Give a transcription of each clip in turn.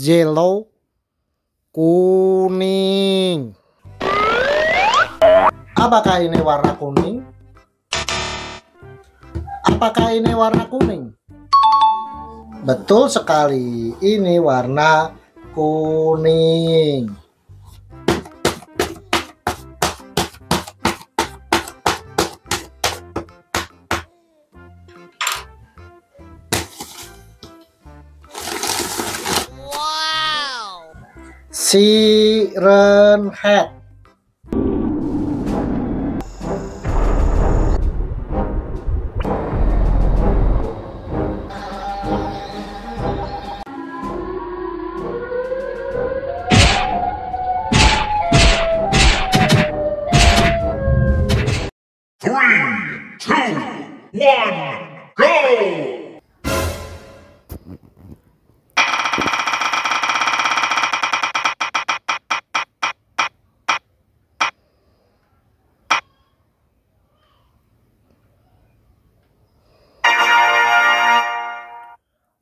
yellow kuning. Apakah ini warna kuning? Apakah ini warna kuning? Betul sekali ini warna kuning Siren Head Three, two, one, go!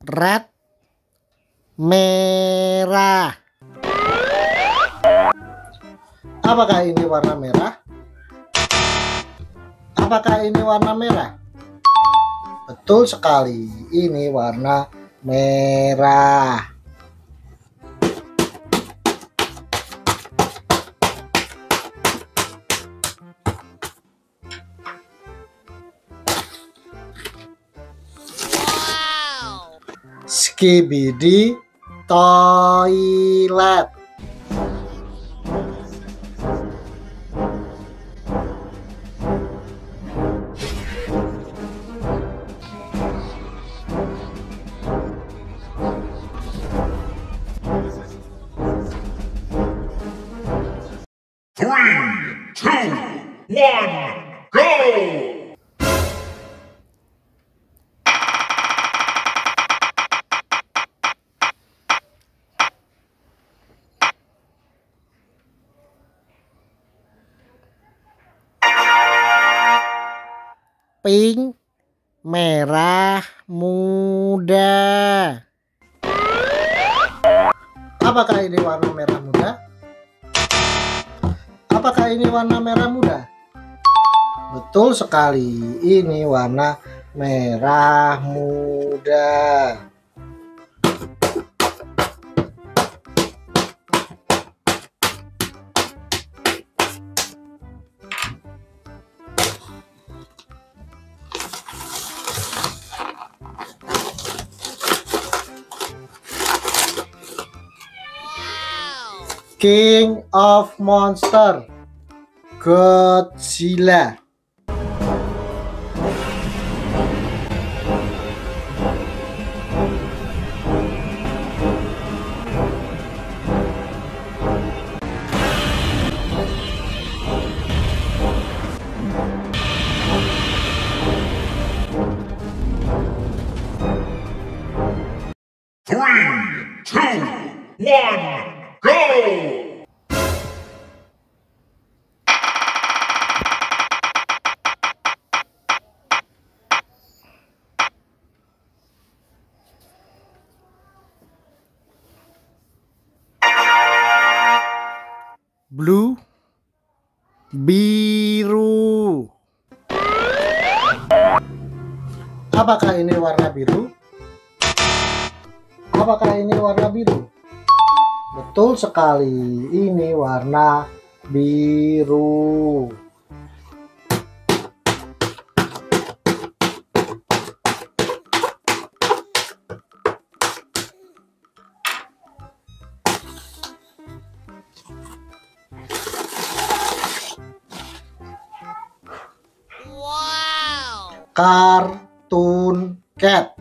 Red merah. Apakah ini warna merah? Apakah ini warna merah? Betul sekali ini warna merah Skibidi toilet pink merah muda. Apakah ini warna merah muda? Apakah ini warna merah muda? Betul sekali ini warna merah muda King of Monster. Godzilla. Three, two, one, go! Blue Biru Apakah ini warna biru? Apakah ini warna biru? Betul sekali, ini warna biru. Kartun Cat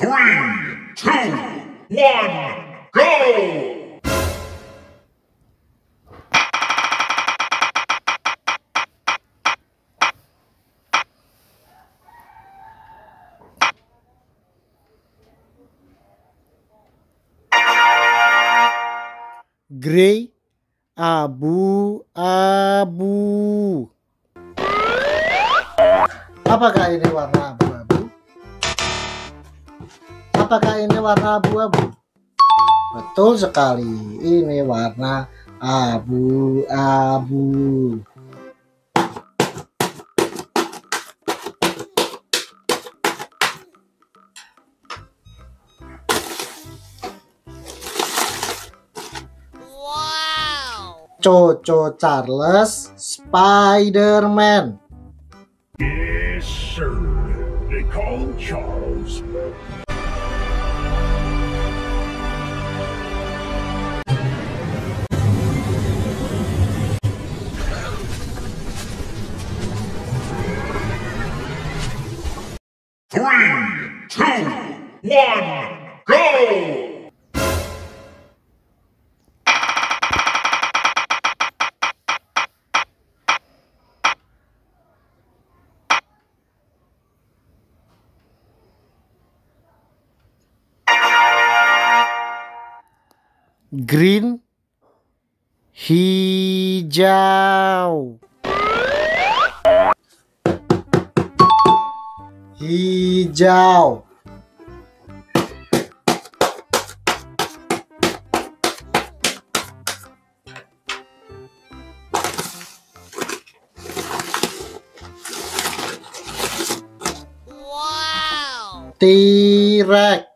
Three, two, one, go! grey, abu, abu. Apakah ini warna abu? Apakah ini warna abu-abu? Betul sekali, ini warna abu-abu. Coco Charles Spider-Man. Green, hijau. Hijau. T-Rex.